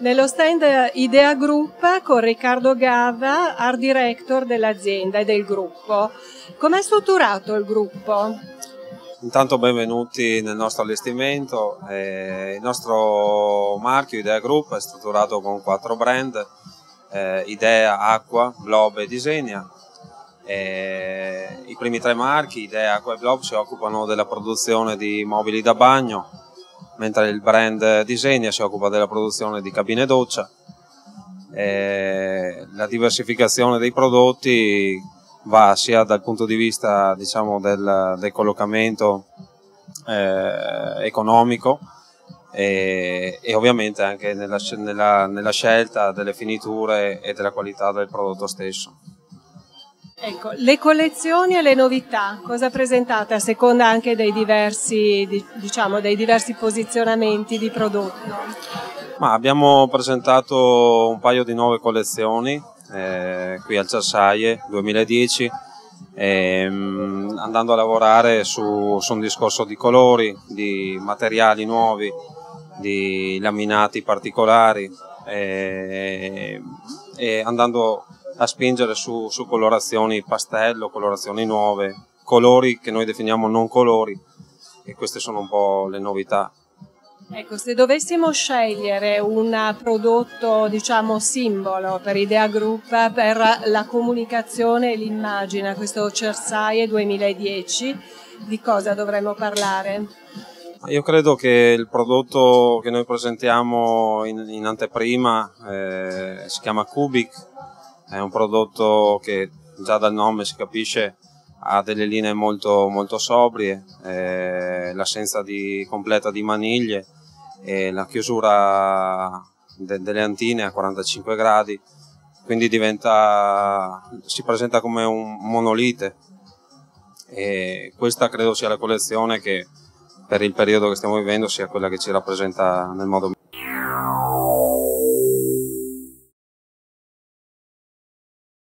Nello stand Idea Group con Riccardo Gava, art director dell'azienda e del gruppo. Com'è strutturato il gruppo? Intanto benvenuti nel nostro allestimento. Eh, il nostro marchio Idea Group è strutturato con quattro brand, eh, Idea, Acqua, Blob e Disegna. Eh, I primi tre marchi, Idea, Acqua e Blob, si occupano della produzione di mobili da bagno, mentre il brand Disegna si occupa della produzione di cabine doccia. la diversificazione dei prodotti va sia dal punto di vista diciamo, del, del, collocamento eh, economico e, e, ovviamente anche nella, nella, nella, scelta delle finiture e della qualità del prodotto stesso. Ecco, le collezioni e le novità, cosa presentate a seconda anche dei diversi, diciamo, dei diversi posizionamenti di prodotto? Ma abbiamo presentato un paio di nuove collezioni eh, qui al Cersaie 2010 ehm, andando a lavorare su, su, un discorso di colori, di materiali nuovi, di laminati particolari eh, e andando a spingere su, su colorazioni pastello, colorazioni nuove, colori che noi definiamo non colori e queste sono un po' le novità. Ecco, se dovessimo scegliere un prodotto, diciamo, simbolo per Idea Group per la comunicazione e l'immagine, questo Cersaie 2010, di cosa dovremmo parlare? Io credo che il prodotto che noi presentiamo in, in anteprima eh, si chiama Cubic, è un prodotto che già dal nome si capisce ha delle linee molto, molto sobrie, eh, l'assenza di, completa di maniglie e la chiusura de, delle antine a 45 gradi, quindi diventa, si presenta come un monolite e questa credo sia la collezione che per il periodo che stiamo vivendo sia quella che ci rappresenta nel modo migliore.